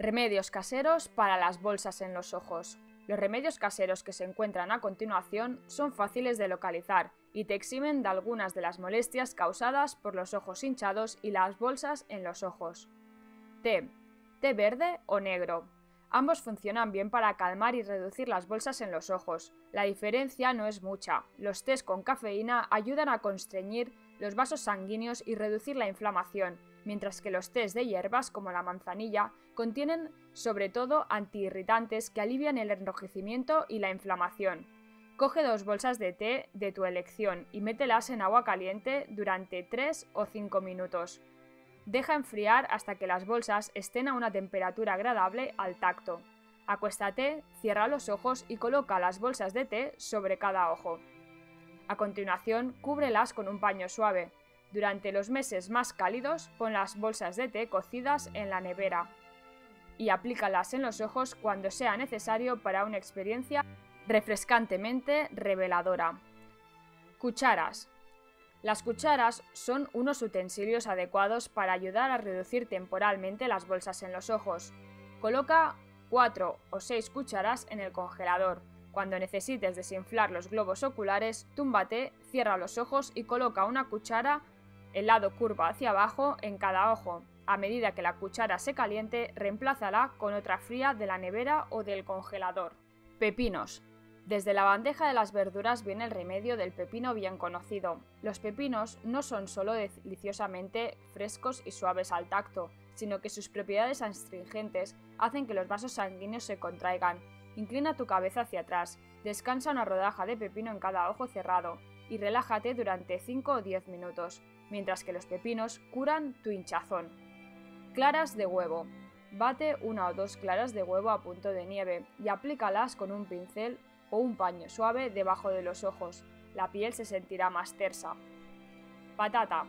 Remedios caseros para las bolsas en los ojos. Los remedios caseros que se encuentran a continuación son fáciles de localizar y te eximen de algunas de las molestias causadas por los ojos hinchados y las bolsas en los ojos. Té. Té verde o negro. Ambos funcionan bien para calmar y reducir las bolsas en los ojos. La diferencia no es mucha. Los tés con cafeína ayudan a constreñir los vasos sanguíneos y reducir la inflamación, mientras que los tés de hierbas como la manzanilla contienen sobre todo antiirritantes que alivian el enrojecimiento y la inflamación. Coge dos bolsas de té de tu elección y mételas en agua caliente durante 3 o 5 minutos. Deja enfriar hasta que las bolsas estén a una temperatura agradable al tacto. Acuéstate, cierra los ojos y coloca las bolsas de té sobre cada ojo. A continuación, cúbrelas con un paño suave. Durante los meses más cálidos, pon las bolsas de té cocidas en la nevera y aplícalas en los ojos cuando sea necesario para una experiencia refrescantemente reveladora. Cucharas. Las cucharas son unos utensilios adecuados para ayudar a reducir temporalmente las bolsas en los ojos. Coloca 4 o 6 cucharas en el congelador. Cuando necesites desinflar los globos oculares, túmbate, cierra los ojos y coloca una cuchara el lado curva hacia abajo en cada ojo. A medida que la cuchara se caliente, reemplázala con otra fría de la nevera o del congelador. Pepinos. Desde la bandeja de las verduras viene el remedio del pepino bien conocido. Los pepinos no son solo deliciosamente frescos y suaves al tacto, sino que sus propiedades astringentes hacen que los vasos sanguíneos se contraigan. Inclina tu cabeza hacia atrás, descansa una rodaja de pepino en cada ojo cerrado y relájate durante 5 o 10 minutos mientras que los pepinos curan tu hinchazón. Claras de huevo. Bate una o dos claras de huevo a punto de nieve y aplícalas con un pincel o un paño suave debajo de los ojos. La piel se sentirá más tersa. Patata.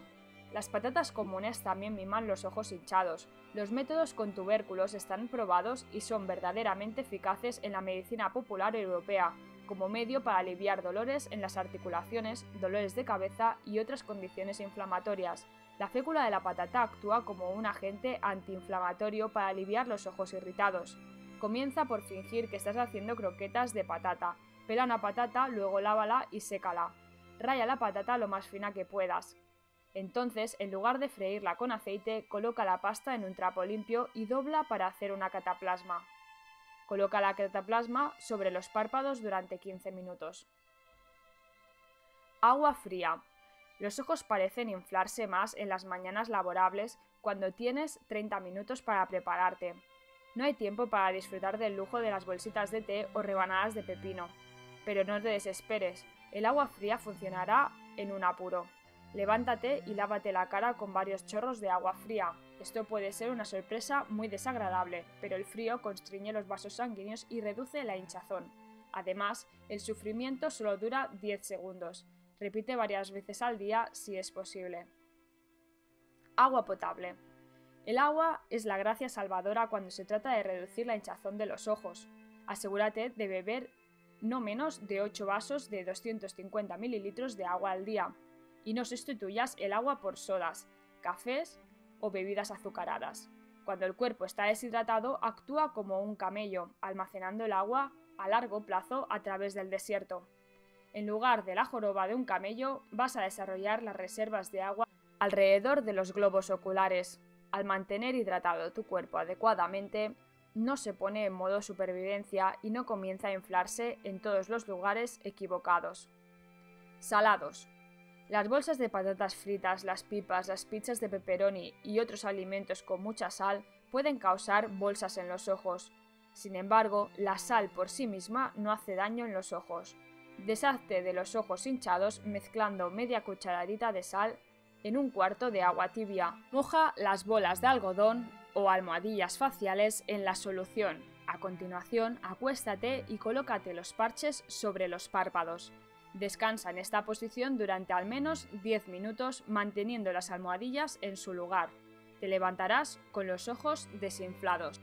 Las patatas comunes también miman los ojos hinchados. Los métodos con tubérculos están probados y son verdaderamente eficaces en la medicina popular europea, como medio para aliviar dolores en las articulaciones, dolores de cabeza y otras condiciones inflamatorias. La fécula de la patata actúa como un agente antiinflamatorio para aliviar los ojos irritados. Comienza por fingir que estás haciendo croquetas de patata. Pela una patata, luego lávala y sécala. Raya la patata lo más fina que puedas. Entonces, en lugar de freírla con aceite, coloca la pasta en un trapo limpio y dobla para hacer una cataplasma. Coloca la cataplasma sobre los párpados durante 15 minutos. Agua fría. Los ojos parecen inflarse más en las mañanas laborables cuando tienes 30 minutos para prepararte. No hay tiempo para disfrutar del lujo de las bolsitas de té o rebanadas de pepino. Pero no te desesperes, el agua fría funcionará en un apuro. Levántate y lávate la cara con varios chorros de agua fría. Esto puede ser una sorpresa muy desagradable, pero el frío constriñe los vasos sanguíneos y reduce la hinchazón. Además, el sufrimiento solo dura 10 segundos. Repite varias veces al día si es posible. Agua potable. El agua es la gracia salvadora cuando se trata de reducir la hinchazón de los ojos. Asegúrate de beber no menos de 8 vasos de 250 ml de agua al día y no sustituyas el agua por sodas, cafés o bebidas azucaradas. Cuando el cuerpo está deshidratado, actúa como un camello, almacenando el agua a largo plazo a través del desierto. En lugar de la joroba de un camello, vas a desarrollar las reservas de agua alrededor de los globos oculares. Al mantener hidratado tu cuerpo adecuadamente, no se pone en modo supervivencia y no comienza a inflarse en todos los lugares equivocados. Salados. Las bolsas de patatas fritas, las pipas, las pizzas de pepperoni y otros alimentos con mucha sal pueden causar bolsas en los ojos. Sin embargo, la sal por sí misma no hace daño en los ojos. Deshazte de los ojos hinchados mezclando media cucharadita de sal en un cuarto de agua tibia. Moja las bolas de algodón o almohadillas faciales en la solución. A continuación, acuéstate y colócate los parches sobre los párpados. Descansa en esta posición durante al menos 10 minutos manteniendo las almohadillas en su lugar. Te levantarás con los ojos desinflados.